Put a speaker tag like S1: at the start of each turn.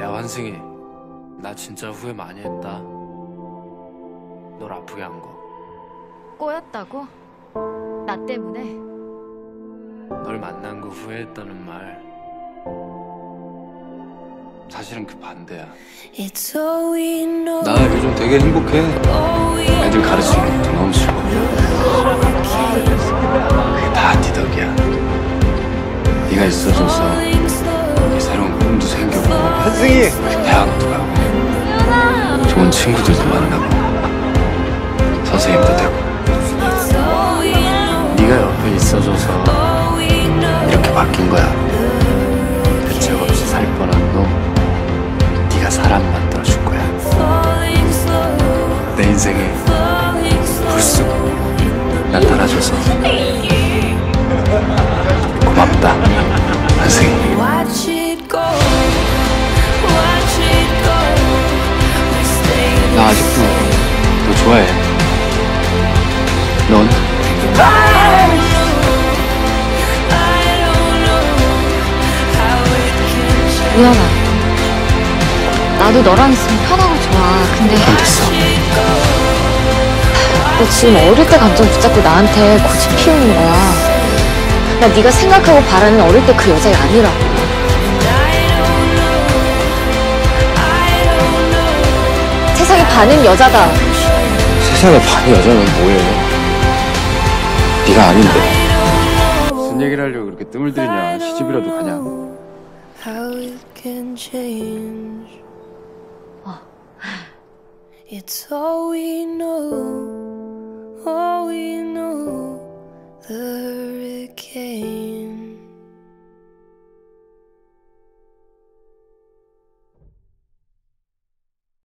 S1: 야 환승이 나 진짜 후회 많이 했다. 널 아프게 한 거. 널
S2: 꼬였다고? 나 때문에?
S1: 만난 거 후회했다는 말. 사실은 그 반대야. 나 요즘 되게 행복해. 애들 가르치는 것도 너무 즐거워 그게 다 네 덕이야. 네가 있어줘서
S3: 한승이
S1: 대학도 가고 좋은 친구들도 만나고 선생님도 되고. 네가 옆에 있어줘서. 이렇게 바뀐 거야 대책 없이 살 뻔한 너 네가 사람 만들어줄 거야. 내 인생에. 불쑥 나타나줘서 나 아직도 너 좋아해 넌?
S2: 우연아. 나도 너랑 있으면 편하고 좋아. 근데
S1: 됐어
S2: 너 지금 어릴 때 감정 붙잡고 나한테 고집 피우는 거야. 나 네가 생각하고 바라는 어릴 때 그 여자가 아니라고. 세상의 반은 여자다.
S1: 세상의 반이 여자면 뭐해 네가 아닌데. 무슨 얘기를 하려고 그렇게 뜸을 들이냐. 시집이라도 가냐.
S4: How